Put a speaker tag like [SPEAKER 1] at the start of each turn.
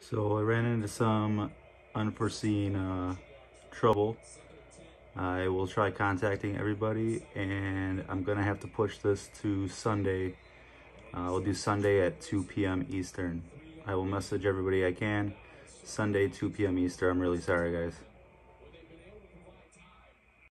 [SPEAKER 1] So I ran into some unforeseen uh, trouble. I will try contacting everybody and I'm gonna have to push this to Sunday. Uh, we'll do Sunday at 2 p.m. Eastern. I will message everybody I can. Sunday, 2 p.m. Eastern. I'm really sorry, guys.